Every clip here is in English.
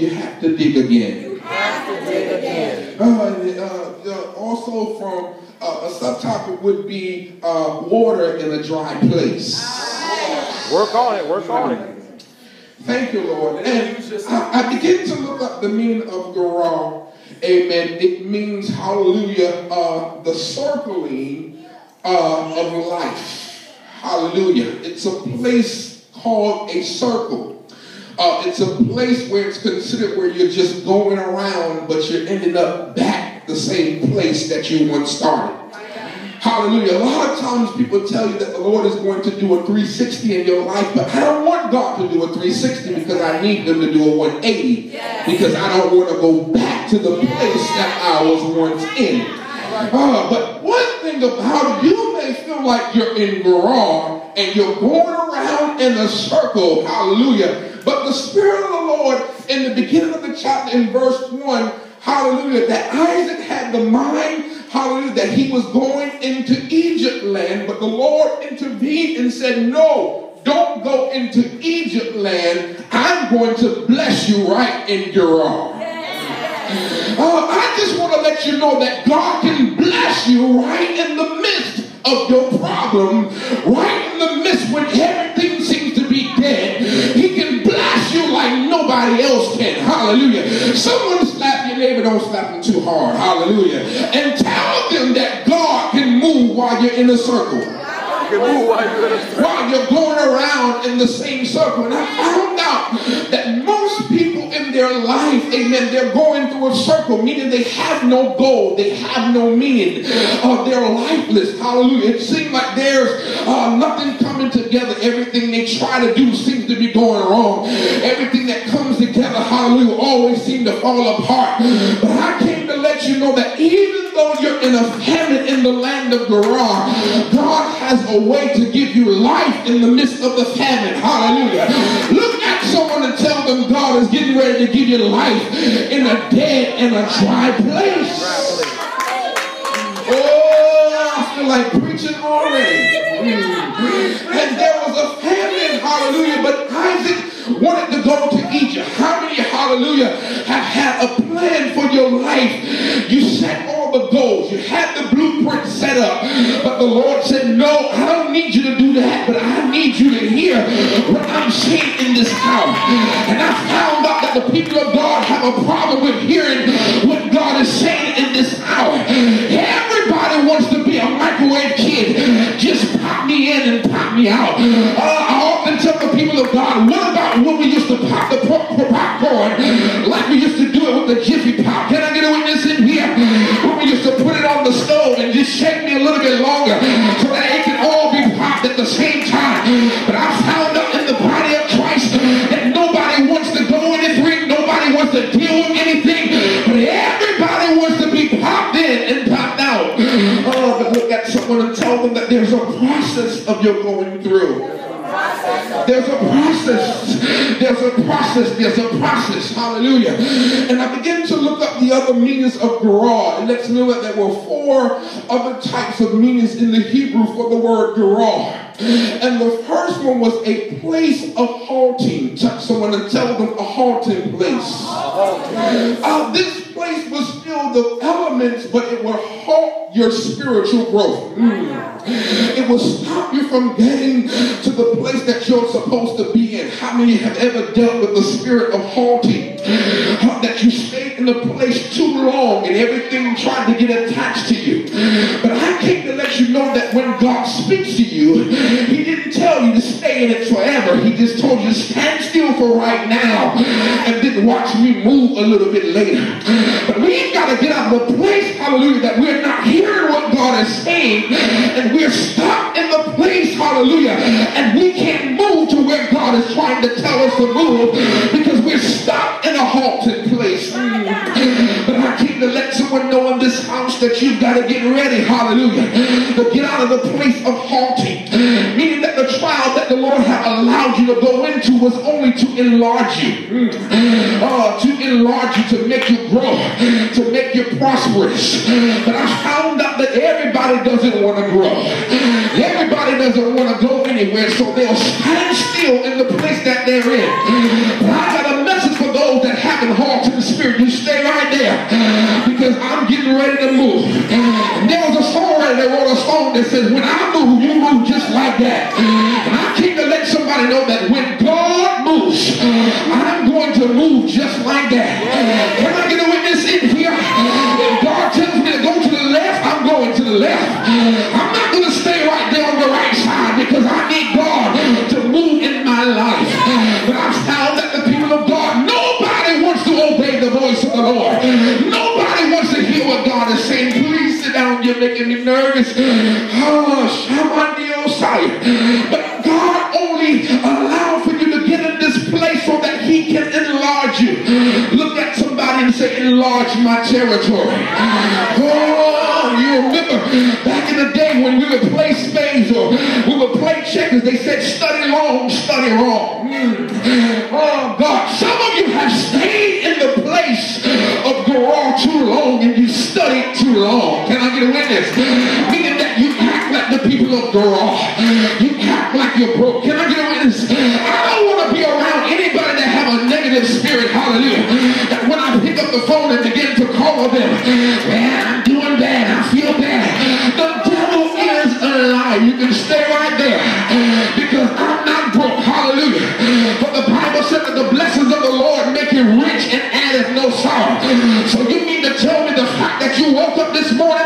you have to dig again. You have to dig again. Uh, uh, also from uh, a subtopic would be uh, water in a dry place. Work on it, work on it. Thank you, Lord. And I, I begin to look up the meaning of Gerar. Amen. It means, hallelujah, uh, the circling uh, of life. Hallelujah. It's a place called a circle. Uh, it's a place where it's considered where you're just going around, but you're ending up back the same place that you once started. Hallelujah. A lot of times people tell you that the Lord is going to do a 360 in your life, but I don't want God to do a 360 because I need them to do a 180 because I don't want to go back to the place that I was once in. Uh, but one thing about you may feel like you're in Gerar and you're going around in a circle. Hallelujah. But the Spirit of the Lord in the beginning of the chapter in verse 1, hallelujah, that Isaac had the mind hallelujah, that he was going into Egypt land, but the Lord intervened and said, No, don't go into Egypt land. I'm going to bless you right in Gerar. Uh, I just want to let you know that God can bless you right in the midst of your problem, right in the midst when everything seems to be dead. Nobody else can. Hallelujah. Someone slap your neighbor, don't slap them too hard. Hallelujah. And tell them that God can move while you're in a circle. While you're going around in the same circle. And I found out that most people in their life, amen, they're going through a circle, meaning they have no goal, they have no meaning, uh, they're lifeless. Hallelujah. It seems like there's uh, nothing coming together. Everything they try to do seems to be going wrong. Everything that comes together, hallelujah, always seem to fall apart. But I came to let you know that even though you're in a famine in the land of Gerar, God has a way to give you life in the midst of the famine. Hallelujah. Look at someone to tell them God is getting ready to give you life in a dead and a dry place. Oh, I feel like preaching already. And there was a famine, hallelujah, but Isaac wanted to go to Egypt. How many, hallelujah, have had a plan for your life? You set the goals, you had the blueprint set up, but the Lord said, No, I don't need you to do that, but I need you to hear what I'm saying in this hour. And I found out that the people of God have a problem with hearing what God is saying in this hour. Everybody wants to be a microwave kid. Just pop me in and pop me out. Uh, I often tell the people of God, what about when we used to pop the pop- popcorn like we used to going through. There's a process. There's a process. There's a process. Hallelujah. And I began to look up the other meanings of Gerar. It lets me know that there were four other types of meanings in the Hebrew for the word Gerar. And the first one was a place of halting. Touch someone and tell them a halting place. Uh, this place was filled with elements, but it would halt your spiritual growth. Mm. It will stop you from getting to the place that you're supposed to be in. How many have ever dealt with the spirit of halting? Uh, that you stayed in the place too long and everything tried to get attached to you. But I came to let you know that when God speaks to you, He you to stay in it forever. He just told you to stand still for right now and then watch me move a little bit later. But we've got to get out of the place, hallelujah, that we're not hearing what God is saying and we're stuck in the place, hallelujah, and we can't move to where God is trying to tell us to move because we're stuck in a halted place. But I came to let someone know in this house that you've got to get ready, hallelujah, to get out of the place of halting, will go into was only to enlarge you, mm. uh, to enlarge you, to make you grow, to make you prosperous. But I found out that everybody doesn't want to grow. Everybody doesn't want to go anywhere, so they'll stand still in the place that they're in. But I got a message for those that haven't halted the spirit. You stay right there because I'm getting ready to move. There's songwriter that wrote a song that says, when I move, you move just like that. And I came to let somebody know that when God moves, I'm going to move just like that. Can I get a witness in here? If God tells me to go to the left, I'm going to the left. I'm not going to stay right there on the right side because I need God to move in my life. But I found that the people of God, nobody wants to obey the voice of the Lord. Making me nervous. Oh. But God only allowed for you to get in this place so that He can enlarge you. Look at somebody and say, enlarge my territory. Oh, you remember back in the day when we would play spades or we would play checkers, they said, study long, study wrong. Mm. Oh, God. Some of you have stayed in the place I'm doing bad. I feel bad. The devil is a lie. You can stay right there because I'm not broke. Hallelujah. But the Bible said that the blessings of the Lord make you rich and addeth no sorrow. So you mean to tell me the fact that you woke up this morning,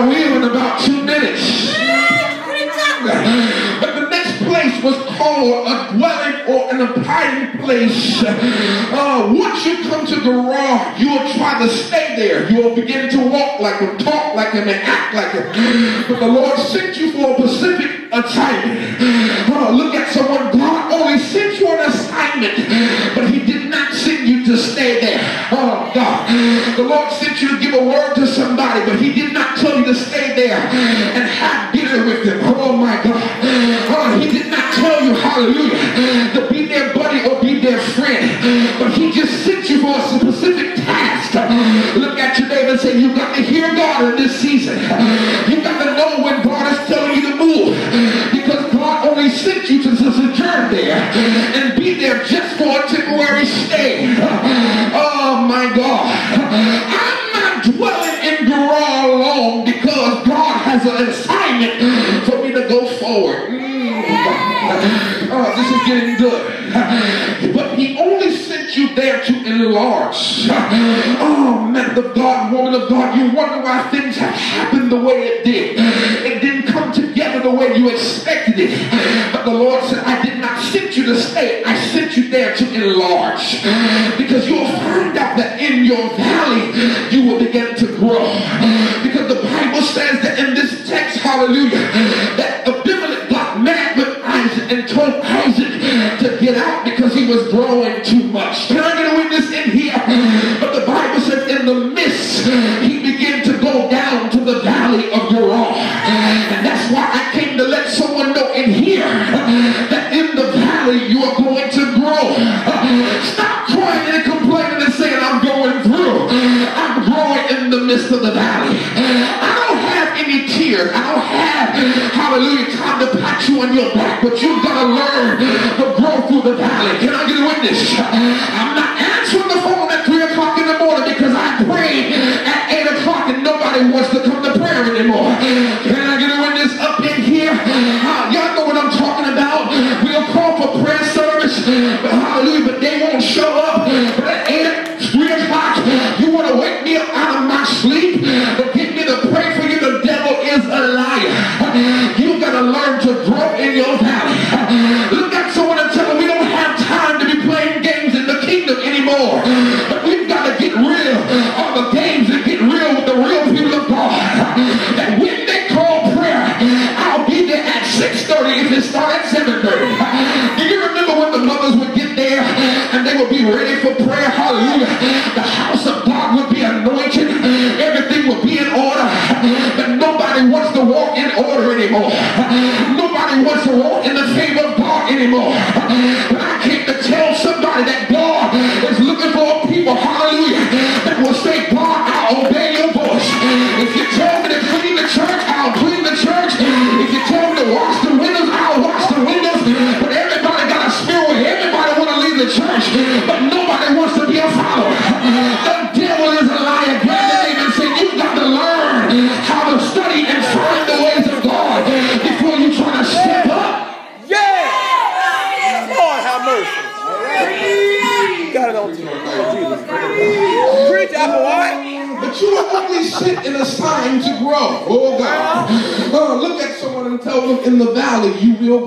I will in about two minutes. But the next place was called a dwelling or an abiding place. Uh, once you come to the Gerar, you will try to stay there. You will begin to walk like him, talk like him, and act like him. But the Lord sent you for a specific assignment. Uh, look at someone. God but He did not tell you to stay there and have dinner with them. Oh my God. Oh, he did not tell you, hallelujah, to be their buddy or be their friend. But he just sent you for a specific task. Look at your neighbor and say, you got to hear God in this season. You got to know when God is telling you to move. Because God only sent you to, sojourn there and be there just for a temporary stay. Oh my God. I'm has an assignment for me to go forward. Oh, this is getting good. But he only sent you there to enlarge. Oh, man of God, woman of God, you wonder why things have happened the way it did. It didn't come together the way you expected it. But the Lord said, I did not send you to stay. I sent you there to enlarge. Because you'll find out that in your valley, you will begin to grow. The Bible says that in this text, hallelujah, that Abimelech got mad with Isaac and told Isaac to get out because he was growing too much. Can I get a witness in here? But the Bible says in the midst, he began to go down to the valley of Gerar. And that's why I came to let someone know in here that in the valley you are going to grow. Stop crying and complaining and saying, I'm going through. I'm growing in the midst of the valley. I don't have. I don't have, hallelujah, time to pat you on your back, but you've got to learn to grow through the valley. Can I get a witness? I'm not nobody wants to walk in the favor of God anymore.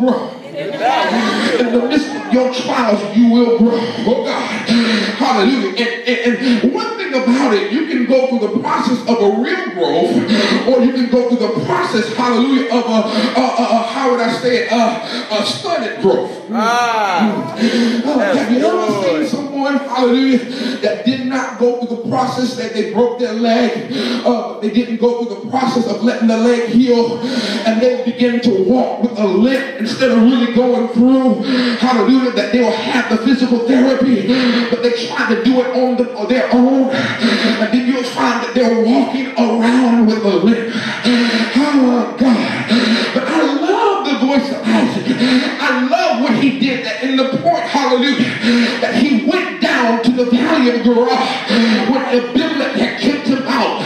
Grow. Midst of your trials, you will grow. Oh God. Hallelujah. And, and, and one thing about it, you can go through the process of a real growth, hallelujah, of a, a, a, a how would I say it, a, a stunted growth. Ah. Uh, have you ever seen someone, hallelujah, that did not go through the process that they broke their leg? Uh, they didn't go through the process of letting the leg heal, and they began to walk with a limp instead of really going through, hallelujah, that they will have the physical therapy, but they tried to do it on, the, on their own, and then you'll find that they're walking around with a limp. Oh, God. But I love the voice of Isaac. I love what he did that in the port, hallelujah, that he went down to the valley of Gerar when Abimelech had kicked him out.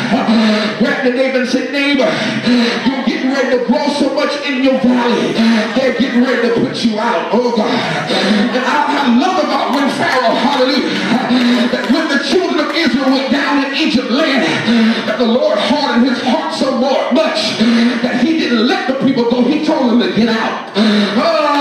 Grabbed the neighbor and said, neighbor, you're getting ready to grow so much in your valley. They're getting ready to put you out. Oh God. And I, I love about when Pharaoh, hallelujah, that when the children of Israel went down in Egypt land, that the Lord hardened his heart so much He told them to get out. Oh,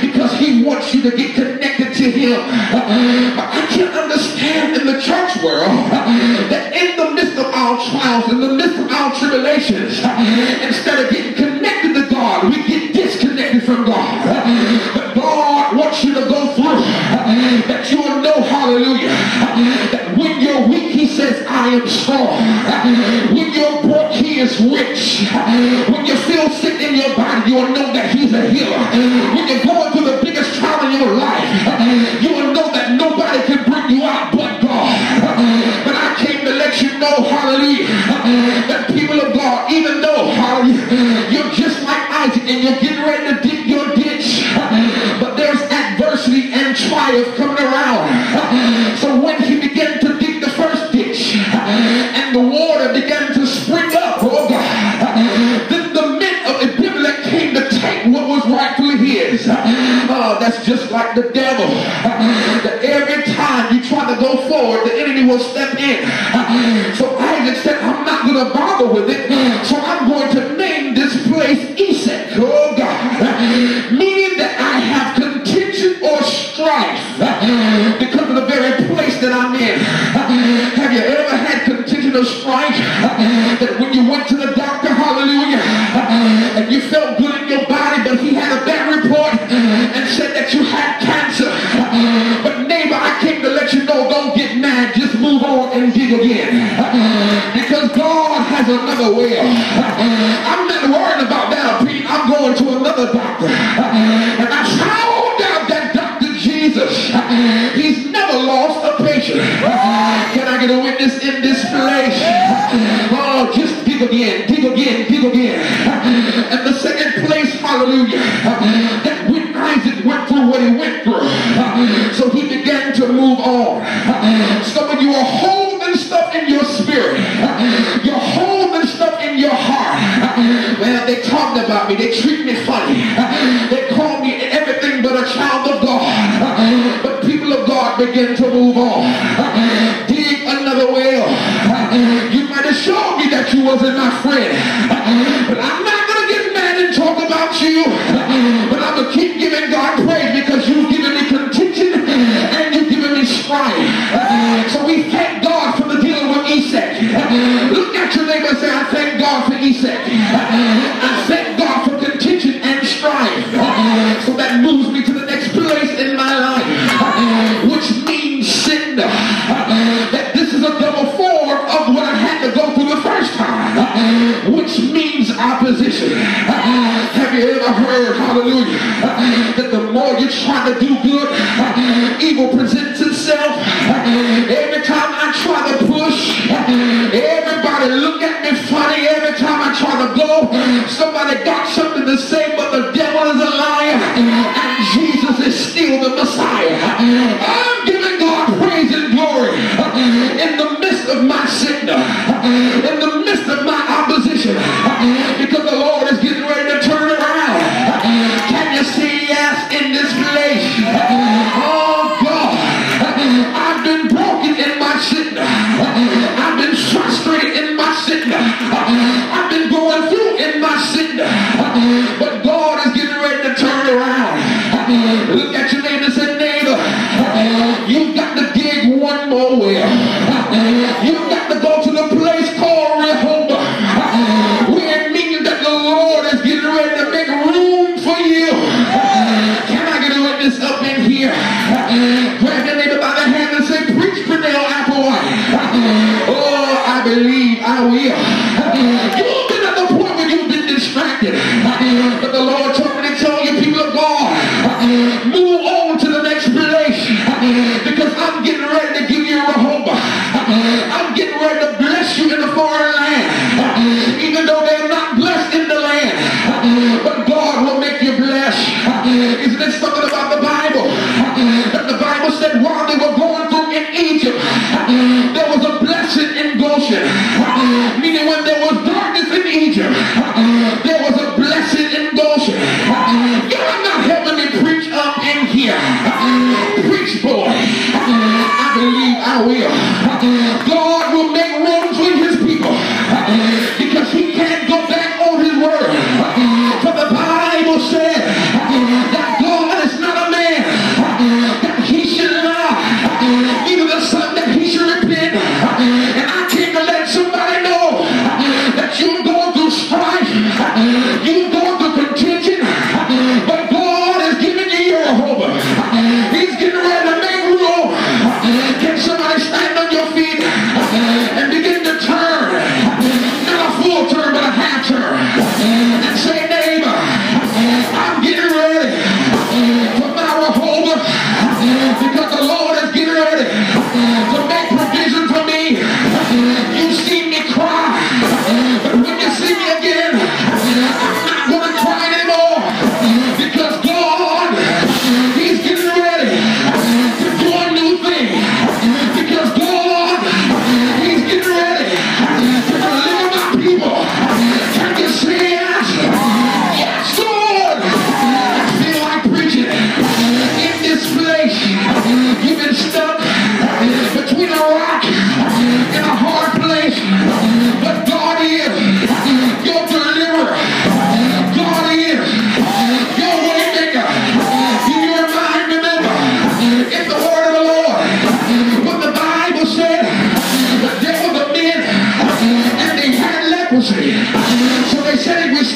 because he wants you to get connected to him. I can't understand in the church world that in the midst of our trials, in the midst of our tribulations, instead of getting connected to God, we get disconnected from God. But God wants you to go through that you will know, hallelujah, that when you're weak, he says, I am strong. When you're going through the biggest trial in your life, you will know that nobody can bring you out but God. But I came to let you know, hallelujah, that people of God, even though, hallelujah, you're just like Isaac and you're getting ready to dig your just like the devil. That every time you try to go forward, the enemy will step in. So Isaac said, I'm not going to bother with it. So I'm going to name this place Esek. Oh God. Meaning that I have contention or strife because of the very place that I'm in. To doctor. And I found out that Dr. Jesus, he's never lost a patient. Can I get a witness in this place? Oh, just dig again, dig again, dig again. And the second place, hallelujah, that when Isaac went through what he went through, so he began to move on. Some of you are about me. They treat me funny. They call me everything but a child of God. But people of God begin to move on. Uh, have you ever heard, hallelujah, uh, that the more you try to do good, uh, evil presents itself. Every time I try to push, everybody look at me funny. Every time I try to go, somebody got something to say, but the devil is a liar. And Jesus is still the Messiah. So they said it was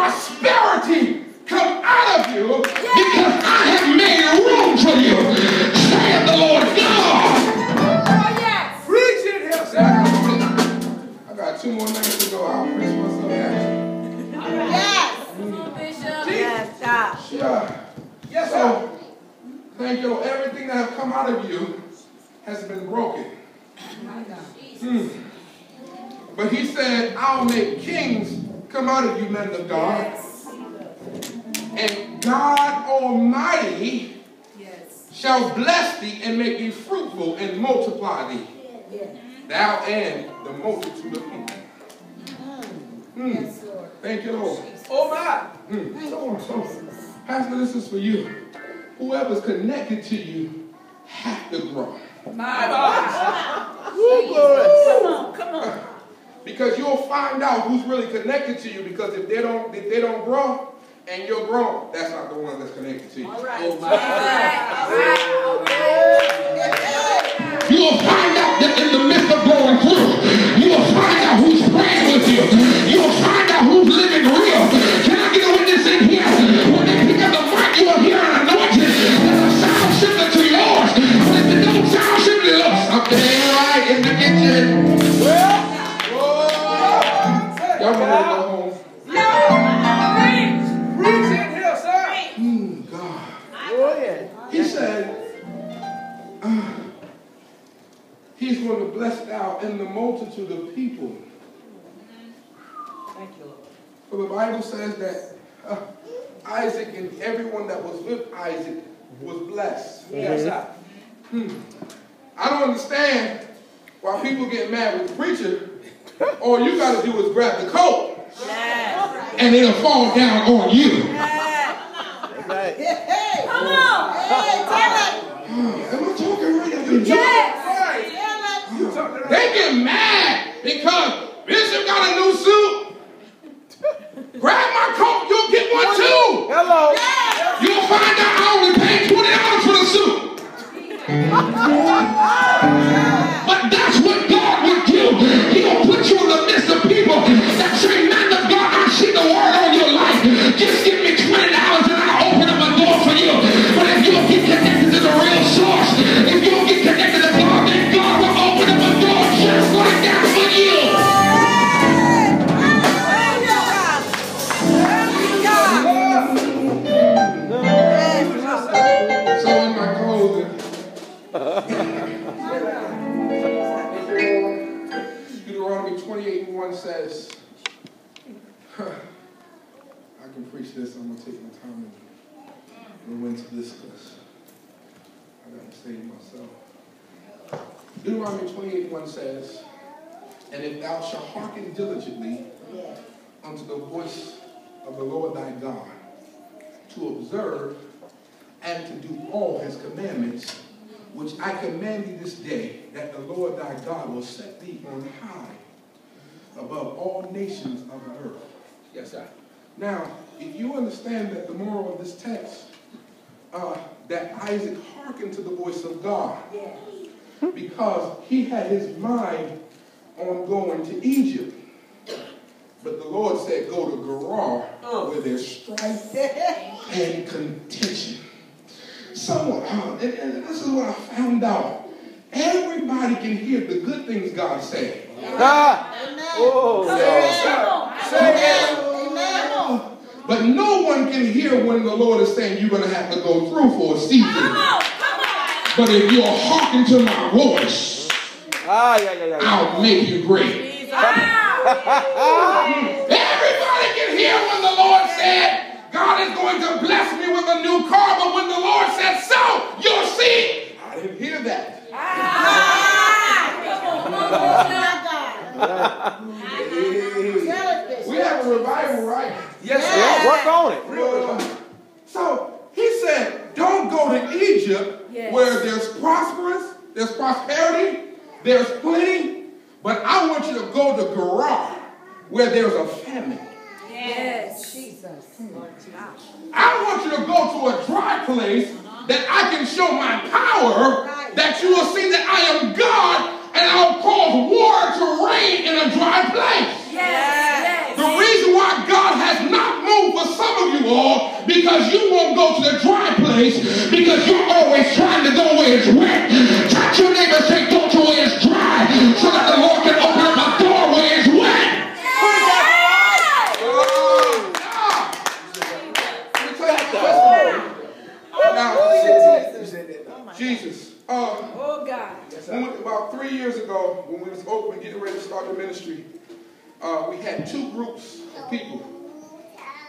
prosperity come out of you because I have made room for you. Saith the Lord God. Preach it here, I got, I got two more nights to go. I'll preach myself. Yes, stop. Yeah. Yes, sir. So, thank you. Everything that have come out of you has been broken. Hmm. But he said, I'll make kings come out of you, men of God. And God Almighty shall bless thee and make thee fruitful and multiply thee. Thou and the multitude of people. Hmm. Thank you, Lord. Oh, my. Hmm. So on, so on. Pastor, this is for you. Whoever's connected to you have to grow. My God. Woo, glory. Because you'll find out who's really connected to you. Because if they don't, if they don't grow and you're grown, that's not the one that's connected to you. Oh, my. You'll find out that in the midst of going through, you'll find out who's praying with you. You'll find out who's living real. Can I get a witness in here? When they pick up the mic, you'll hear an anointing. There's a sound similar to yours. But if it don't sound similar, look, something ain't right Preach it here, sir. Hmm, God. Oh, yeah. He said, uh, He's going to bless thou in the multitude of people. Thank you, Lord. For the Bible says that uh, Isaac and everyone that was with Isaac was blessed. Yes, sir. I don't understand why people get mad with the preacher. All you got to do is grab the coat and it'll fall down on you. Right. Hey, come on. Hey, tell it. Am I talking right up in here? Right. You talking right. They get mad because Bishop got a new suit. Grab my coat, you'll get one too. Hello. You'll find out I only paid twenty dollars for the suit. I can preach this, I'm going to take my time and go into this because I got to save myself. Deuteronomy 28 1 says, And if thou shalt hearken diligently unto the voice of the Lord thy God, to observe and to do all his commandments, which I command thee this day, that the Lord thy God will set thee on high above all nations of the earth. Yes, sir. Now, if you understand that the moral of this text, uh, that Isaac hearkened to the voice of God because he had his mind on going to Egypt. But the Lord said, go to Gerar where there's strife and contention. Someone, uh, and, and this is what I found out. Everybody can hear the good things God says. Ah. Oh, but no one can hear when the Lord is saying you're going to have to go through for a season. Come on, come on. But if you'll hearken to my voice, ah, yeah, yeah, yeah. I'll make you great. Everybody can hear when the Lord said, God is going to bless me with a new car. But when the Lord said so, you'll see. I didn't hear that. Ah, come on, come we have a revival, right? Work on it. Real. So he said, don't go to Egypt Yes. where there's prosperous, there's prosperity, there's plenty, but I want you to go to Gerar where there's a famine. Yes. Jesus. I want you to go to a dry place that I can show my power, that you will see that I am God and I'll cause water to rain in a dry place. Yes. The reason why God has not for some of you all, because you won't go to the dry place, because you're always trying to go where it's wet. Touch your neighbor and say, go to where it's dry, so that the Lord can open up a door where it's wet. Oh, God. Let me tell you a testimony. Now, Jesus, uh, Oh God. when we- about three years ago, when we was open, getting ready to start the ministry, uh, we had two groups of people.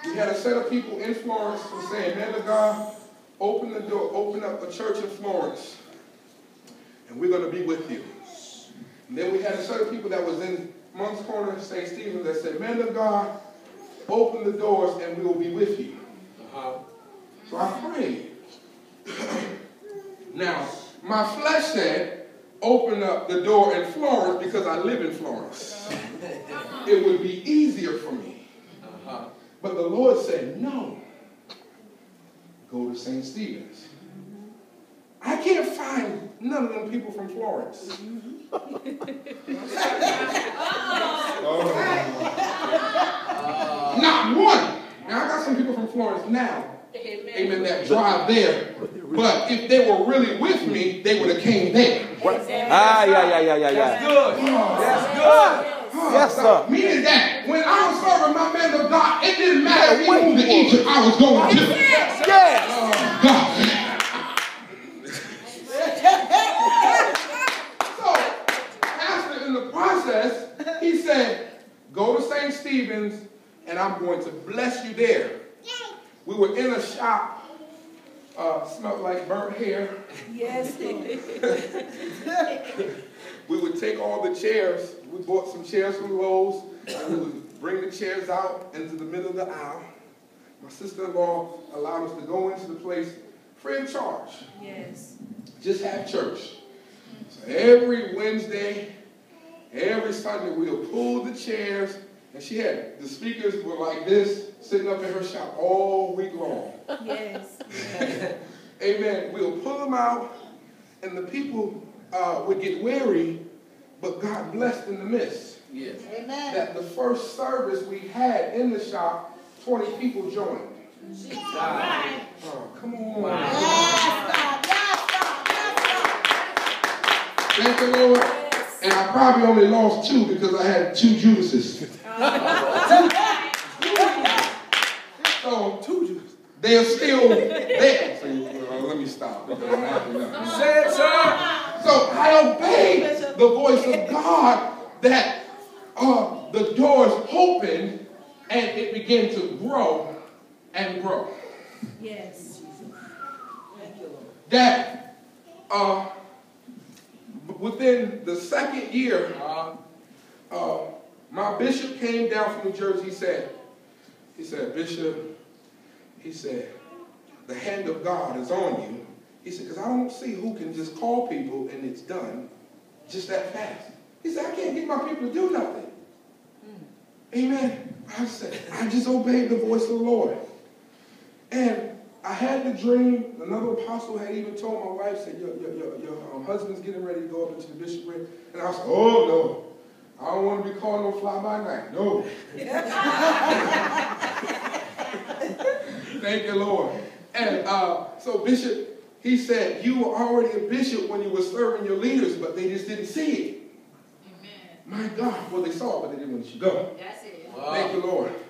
We had a set of people in Florence who saying, man of God, open the door, open up a church in Florence, and we're going to be with you. And then we had a set of people that was in Moncks Corner, St. Stephen, that said, man of God, open the doors and we will be with you. Uh-huh. So I prayed. now, my flesh said, open up the door in Florence because I live in Florence. it would be easier for me. But the Lord said, no. Go to St. Stephen's. I can't find none of them people from Florence. Not one. Now I got some people from Florence now. Amen. That drive there. But if they were really with me, they would have came there. Ah, yeah, yeah, yeah, yeah, yeah. That's Good. That's good. Yes, sir. Meaning that when I was serving my man of God, it didn't matter if he moved to Egypt, I was going to. Yes. Oh, God. so, Pastor, in the process, he said, go to St. Stephen's and I'm going to bless you there. We were in a shop, uh, smelled like burnt hair. Yes. We would take all the chairs. We bought some chairs from Lowe's, and we would bring the chairs out into the middle of the aisle. My sister-in-law allowed us to go into the place free of charge. Yes. Just have church. So every Wednesday, every Sunday, we'll pull the chairs, and she had the speakers were like this, sitting up in her shop all week long. Yes. Amen. We'll pull them out, and the people uh, would get weary, but God blessed in the midst. Yes. Amen. That the first service we had in the shop, 20 people joined. Oh, come on. Yes, God. Yes. Yes, Thank the Lord. And I probably only lost two because I had two Judases. so, two Judases. They're still there. So, uh, let me stop. because I'm happy now. Say it, sir. So I obeyed the voice of God that uh, the doors opened and it began to grow and grow. Yes. That uh, within the second year, uh, my bishop came down from New Jersey. He said, he said, Bishop, he said, the hand of God is on you. He said, because I don't see who can just call people and it's done just that fast. He said, I can't get my people to do nothing. Amen. I said, I just obeyed the voice of the Lord. And I had the dream. Another apostle had even told my wife, said, your, your, your, your um, husband's getting ready to go up into the bishopric. And I was oh, no. I don't want to be called no fly by night. No. Thank you, Lord. And uh, so Bishop, he said, you were already a bishop when you were serving your leaders, but they just didn't see it. Amen. My God. Well, they saw it, but they didn't want you to go. That's it. Thank you, Lord.